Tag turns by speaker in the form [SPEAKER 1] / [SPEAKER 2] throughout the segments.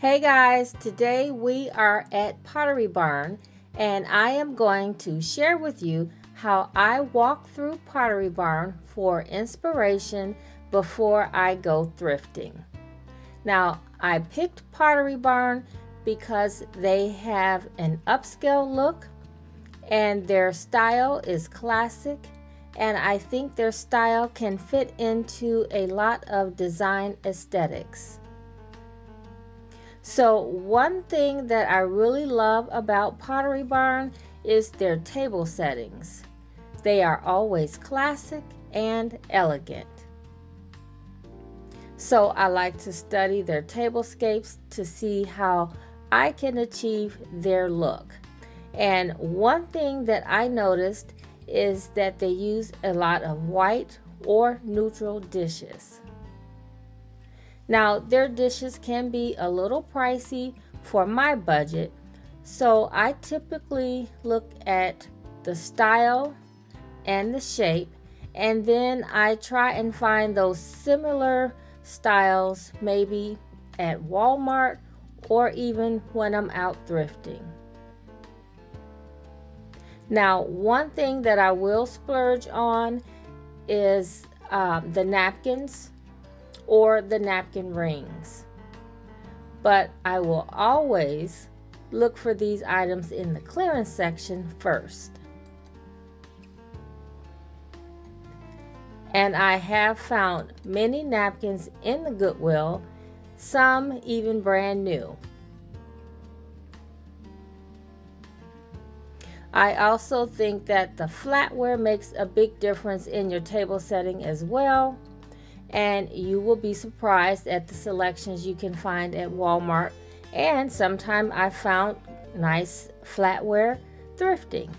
[SPEAKER 1] Hey guys, today we are at Pottery Barn and I am going to share with you how I walk through Pottery Barn for inspiration before I go thrifting. Now, I picked Pottery Barn because they have an upscale look and their style is classic and I think their style can fit into a lot of design aesthetics. So one thing that I really love about Pottery Barn is their table settings. They are always classic and elegant. So I like to study their tablescapes to see how I can achieve their look. And one thing that I noticed is that they use a lot of white or neutral dishes. Now, their dishes can be a little pricey for my budget, so I typically look at the style and the shape, and then I try and find those similar styles maybe at Walmart or even when I'm out thrifting. Now, one thing that I will splurge on is um, the napkins or the napkin rings. But I will always look for these items in the clearance section first. And I have found many napkins in the Goodwill, some even brand new. I also think that the flatware makes a big difference in your table setting as well and you will be surprised at the selections you can find at Walmart. And sometimes I found nice flatware thrifting.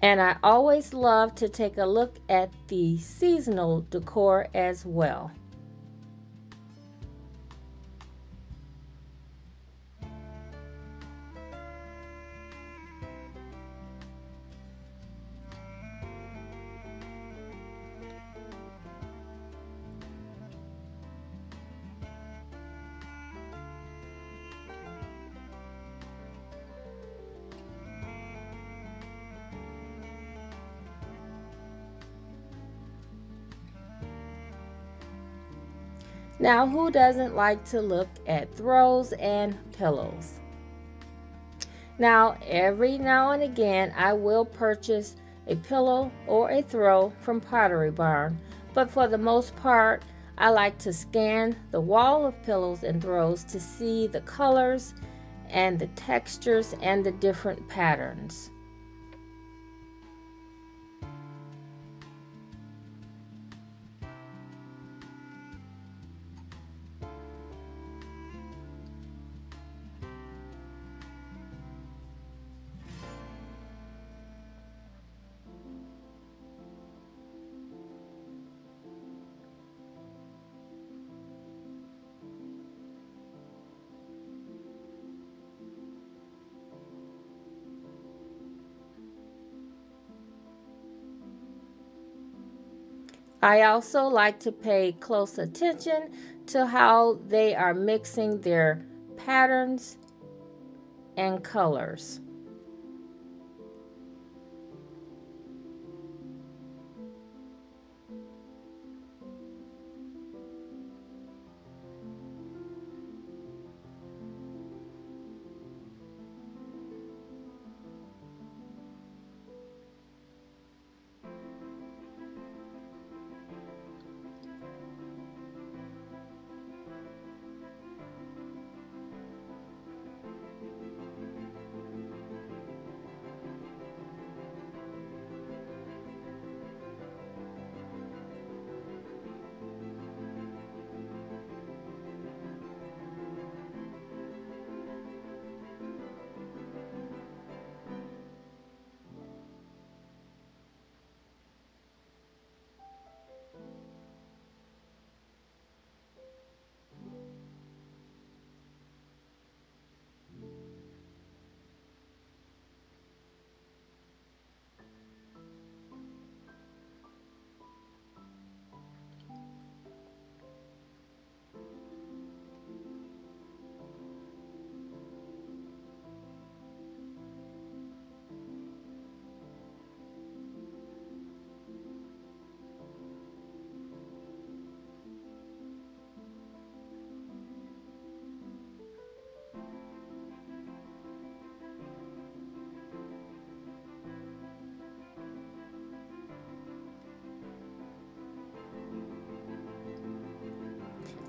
[SPEAKER 1] And I always love to take a look at the seasonal decor as well. Now, who doesn't like to look at throws and pillows? Now, every now and again, I will purchase a pillow or a throw from Pottery Barn, but for the most part, I like to scan the wall of pillows and throws to see the colors and the textures and the different patterns. I also like to pay close attention to how they are mixing their patterns and colors.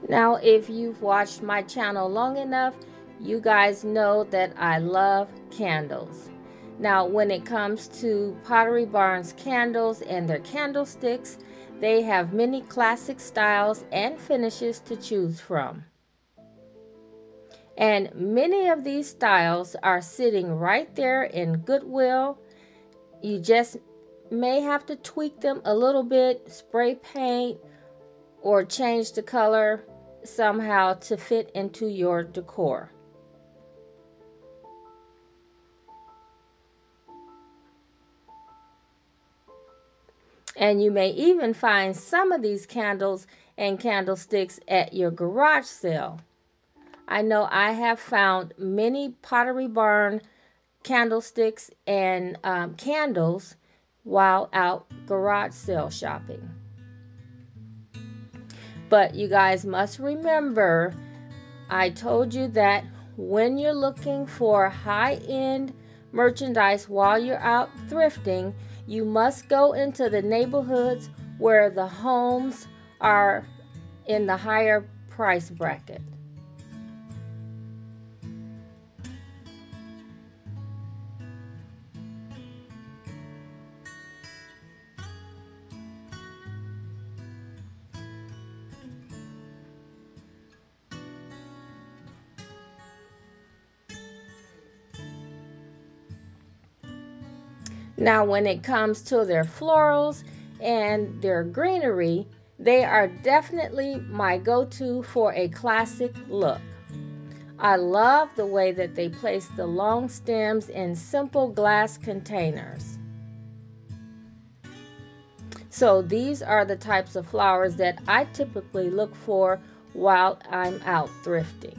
[SPEAKER 1] Now, if you've watched my channel long enough, you guys know that I love candles. Now, when it comes to Pottery Barn's candles and their candlesticks, they have many classic styles and finishes to choose from. And many of these styles are sitting right there in Goodwill. You just may have to tweak them a little bit, spray paint, or change the color somehow to fit into your decor. And you may even find some of these candles and candlesticks at your garage sale. I know I have found many Pottery Barn candlesticks and um, candles while out garage sale shopping. But you guys must remember, I told you that when you're looking for high end merchandise while you're out thrifting, you must go into the neighborhoods where the homes are in the higher price bracket. Now, when it comes to their florals and their greenery, they are definitely my go to for a classic look. I love the way that they place the long stems in simple glass containers. So, these are the types of flowers that I typically look for while I'm out thrifting.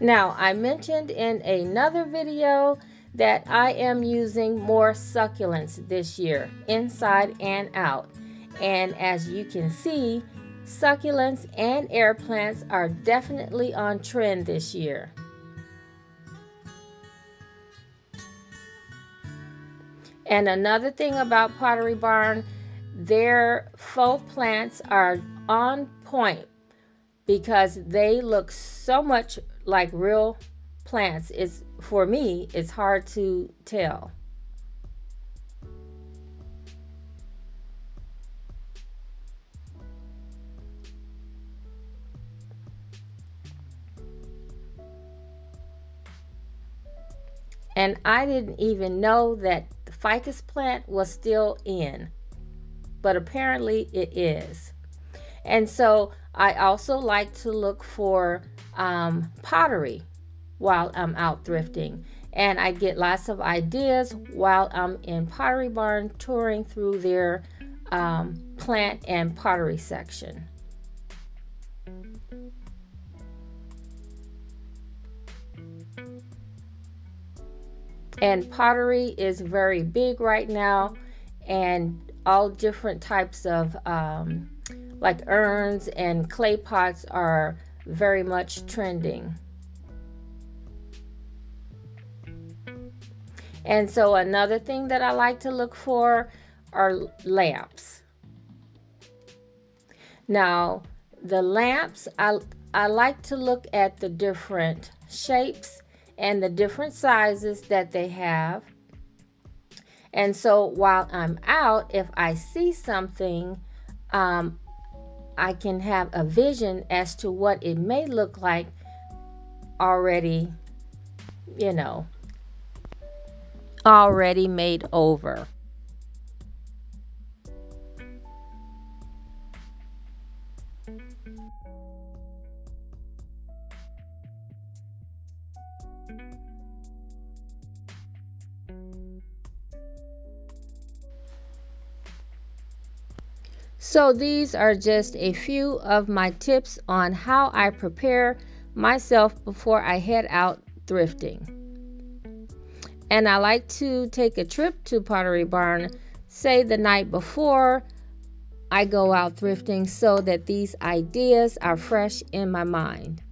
[SPEAKER 1] Now, I mentioned in another video that I am using more succulents this year, inside and out. And as you can see, succulents and air plants are definitely on trend this year. And another thing about Pottery Barn, their faux plants are on point because they look so much like real plants is for me it's hard to tell. And I didn't even know that the ficus plant was still in but apparently it is and so I also like to look for um, pottery while I'm out thrifting. And I get lots of ideas while I'm in Pottery Barn touring through their um, plant and pottery section. And pottery is very big right now, and all different types of um, like urns and clay pots are very much trending. And so another thing that I like to look for are lamps. Now, the lamps, I, I like to look at the different shapes and the different sizes that they have. And so while I'm out, if I see something, um, I can have a vision as to what it may look like already, you know, already made over. So these are just a few of my tips on how I prepare myself before I head out thrifting. And I like to take a trip to Pottery Barn, say the night before I go out thrifting, so that these ideas are fresh in my mind.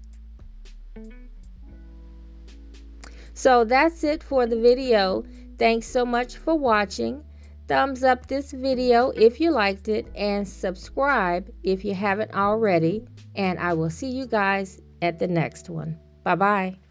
[SPEAKER 1] So that's it for the video. Thanks so much for watching. Thumbs up this video if you liked it and subscribe if you haven't already. And I will see you guys at the next one. Bye bye.